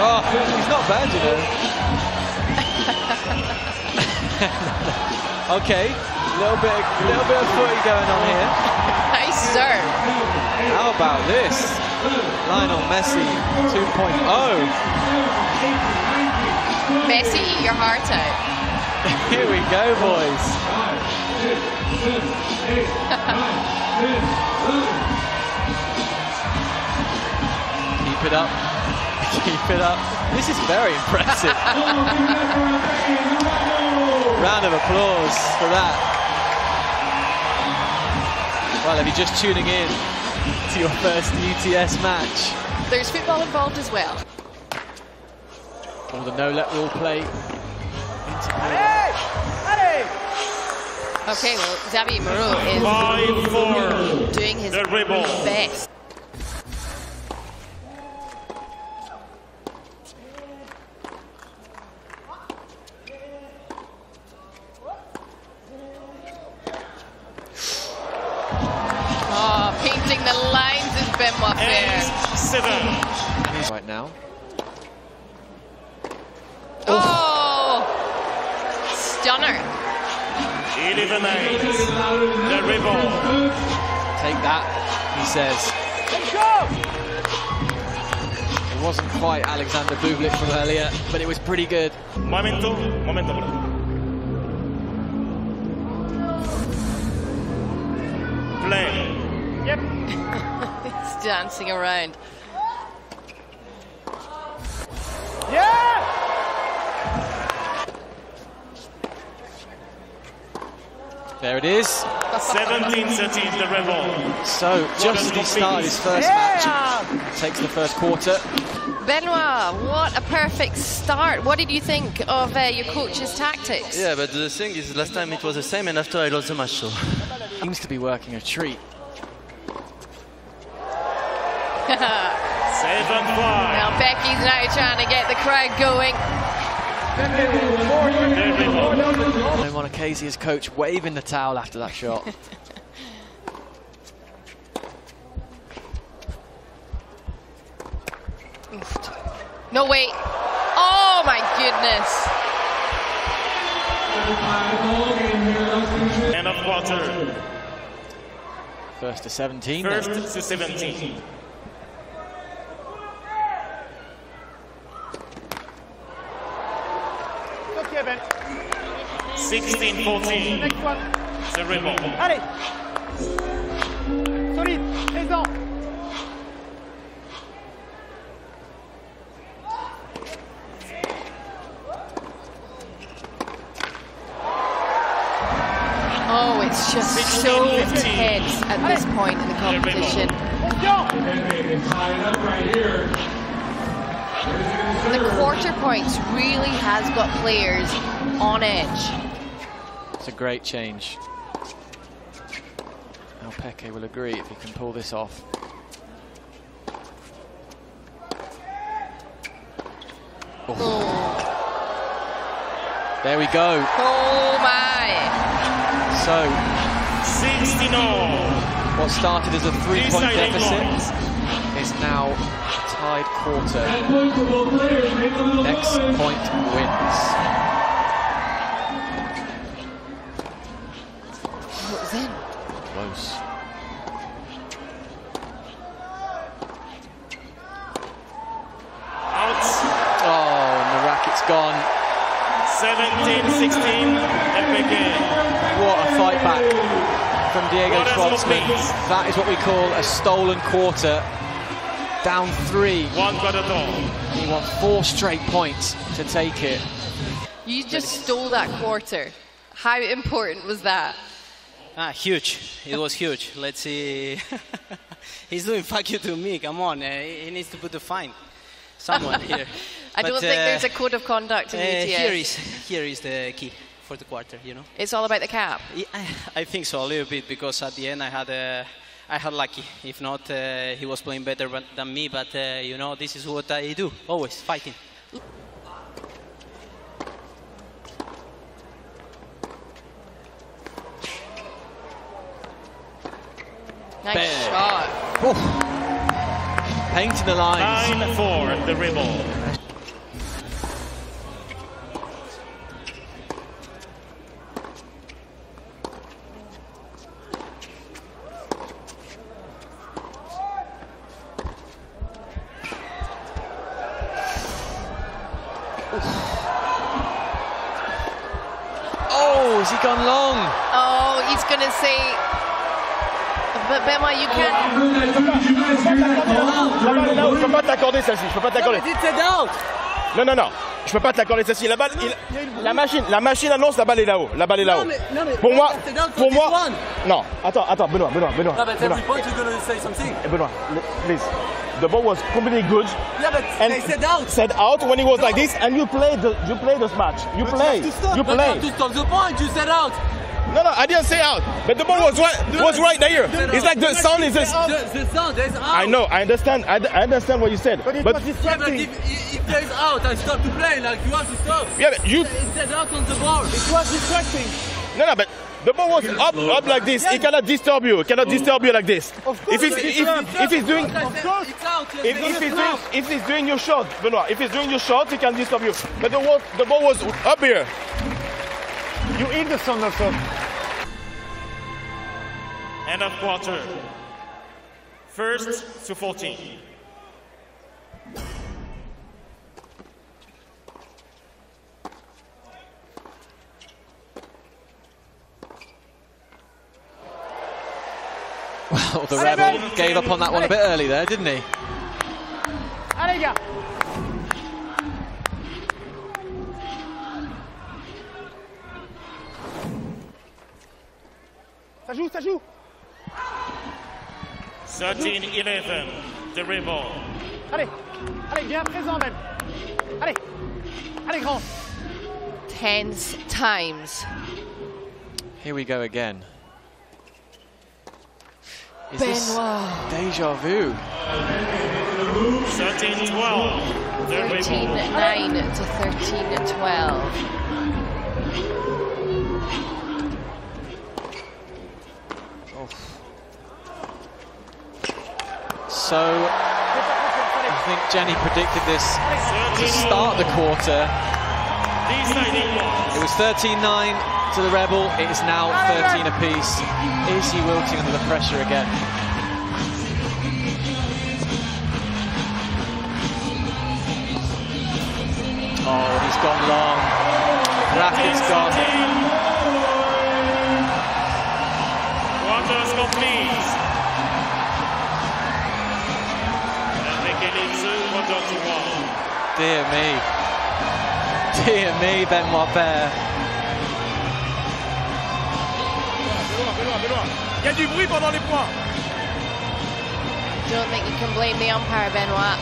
Oh, he's not bad, you know. okay, little bit, little bit of footy going on here. Nice serve. How about this? Lionel Messi 2.0. Messi, eat your heart out. Here we go, boys. it up. Keep it up. This is very impressive. Round of applause for that. Well, if you're just tuning in to your first UTS match, There's football involved as well. all the no-let rule play. Okay, well, Xavier Moreau Five four. is doing his The best. Lines is Benoit And Fair. seven. Right now. Oh! Stunner. Eleven eight. The rebel. Take that, he says. It wasn't quite Alexander Bublik from earlier, but it was pretty good. Momento. Momento. Play. He's dancing around. Yeah! There it is. 17 13. The rebel. So, just as he started his first match, takes the first quarter. Benoit, what a perfect start. What did you think of uh, your coach's tactics? Yeah, but the thing is, last time it was the same, and after I lost the match, so. Seems to be working a treat. Seven five. Now Becky's now trying to get the crowd going. The rebel. And Monocasia's coach waving the towel after that shot. No, wait. Oh my goodness. End of quarter. First to 17. First to 17. Sixteen fourteen. The rebel. Allez Solide, présent Oh, it's just so tense at this point in the competition. The quarter points really has got players on edge. It's a great change. El Peque will agree if he can pull this off. Oh. There we go. Oh my. So, 16 all. what started as a three-point deficit is now a tied quarter. Next point wins. Oh, it was in. Close. Out. Oh, and the racket's gone. 17 16. FPK. What a fight back from Diego What does it Schwartzman. mean? That is what we call a stolen quarter. Down three. One quarter down. He won four straight points to take it. You just stole that quarter. How important was that? Ah, huge. It was huge. Let's see. He's doing fuck you to me. Come on. Uh, he needs to put a fine Someone here. I But, don't think uh, there's a code of conduct in uh, UTS. here is here is the key for the quarter. You know. It's all about the cap. Yeah, I, I think so a little bit because at the end I had uh, I had lucky. If not, uh, he was playing better than me. But uh, you know, this is what I do. Always fighting. Nice Bang. shot. painting the lines. 9-4, the rebel. Has he gone long? Oh, he's going to say. But Benoit, you can't. Est là-haut, je peux pas t'accorder celle-ci, je peux pas t'accorder. Non, non, non, je peux pas t'accorder celle-ci. La balle, il- la machine, la machine annonce la balle est là-haut, la balle est là-haut. Pour moi, pour moi, non. Attends, attends, Benoît, Benoît, Benoît. Benoît. Eh, Benoît, li- please. The ball was completely good. Yeah, but And they said out. Said out when it was like this, and you played the, you played this match. You play, you But you play. have to stop the point. You said out. No, no, I didn't say out, but the ball was right, was right there. It's like the sound is just. The, the sound is out. I know, I understand, I, I understand what you said, but Yeah, but if, if there is out, I stop to play. Like you have to stop. yeah, but you. It said out on the ball. It was distracting. No, no, but the ball was up, up like this. He cannot disturb you. He cannot disturb you like this. If he's, if, if he's doing, Of. It's if, if he's doing, if he's doing your shot, Benoit, if he's doing your shot, he can disturb you. But the ball, the ball was up here. You in the sun also. End of quarter. First to 14. Well, the Rebel gave up on that one a bit early there, didn't he? Allez. Ça joue, ça joue. 13-11, the rebel. Allez, allez, bien présent même. Allez, allez, grand. Tense times. Here we go again. Is this Benoit. deja vu? 13-12, 13 9 to 13 12. So, I think Jenny predicted this to start the quarter. It was 13-9 to the Rebel. It is now 13 apiece. Is he wilting under the pressure again? Oh, he's gone long. Racket's gone. Quarters complete. And Mekelitsu, quarter to one. Dear me. Dear me, Benoit Paire. Benoît, Benoît, Benoît. Il y a du bruit pendant les points. Don't think you can blame the umpire, Benoit.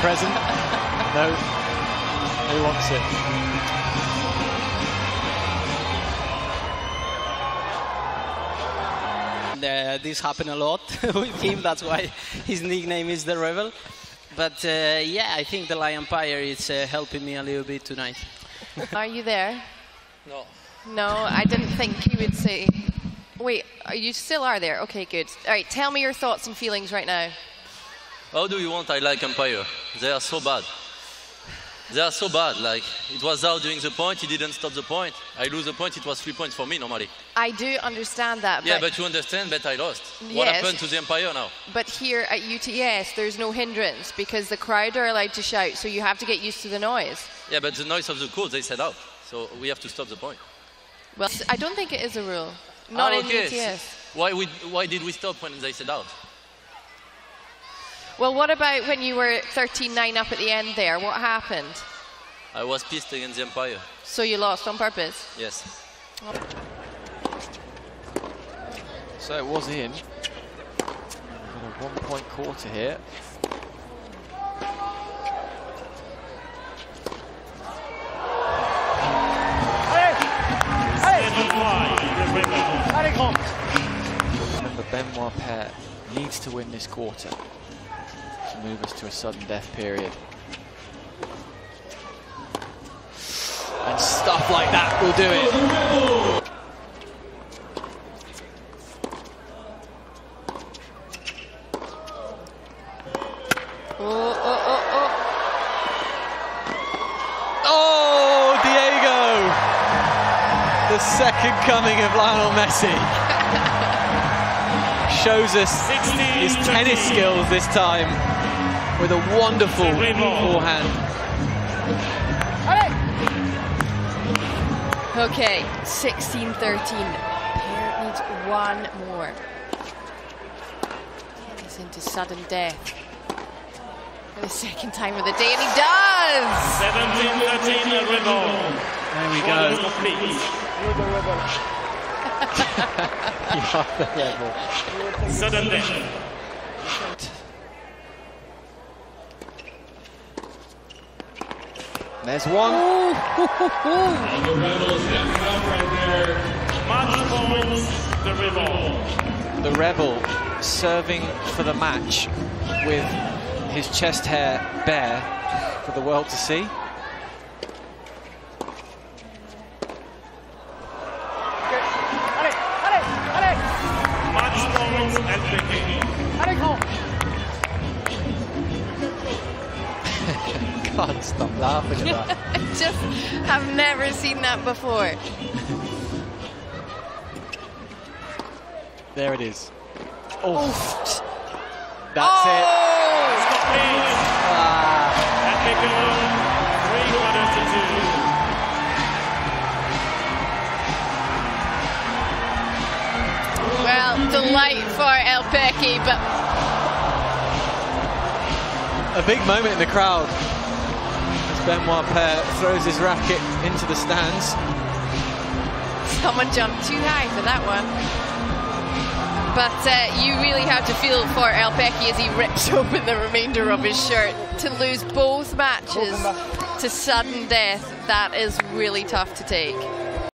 Present? no. Who wants it? Uh, this happened a lot with him. That's why his nickname is the Rebel. But uh, yeah, I think the line umpire is uh, helping me a little bit tonight. Are you there? No. No, I didn't think you would say. Wait, are you still are there? Okay, good. All right, tell me your thoughts and feelings right now. How do you want I like Empire? They are so bad. They are so bad. Like, it was out during the point, he didn't stop the point. I lose the point, it was three points for me normally. I do understand that, Yeah, but, but you understand that I lost. What happened to the umpire now? but here at UTS, there's no hindrance because the crowd are allowed to shout, so you have to get used to the noise. Yeah, but the noise of the court, they said out. So we have to stop the point. Well, I don't think it is a rule. Not Ah, in okay. UTS. Why, we, why did we stop when they said out? Well, what about when you were 13-9 up at the end there? What happened? I was pissed against the umpire. So you lost on purpose? Yes. So it was in. We've got a one-point quarter here. Seven five. Allez. Remember, Benoit Paire needs to win this quarter to move us to a sudden death period. And stuff like that will do it. Oh, oh, oh, oh. Oh, Diego! The second coming of Lionel Messi. Shows us his tennis skills this time with a wonderful forehand. Okay, 16 13. Paire needs one more. He's into sudden death. For the second time of the day, and he does! 17-13 a rebel. There we go. Complete. You are the rebel. Sudden death. There's one. The rebel. The rebel serving for the match with his chest hair bare for the world to see. Laughing that. I just have never seen that before. There it is. Oh, that's oh! Complete. Ah, And Piccolo, three quarters. Well, delight for El Peque, but a big moment in the crowd Benoit Paire throws his racket into the stands. someone jumped too high for that one. But uh, you really have to feel for El as he rips open the remainder of his shirt. To lose both matches to sudden death, that is really tough to take.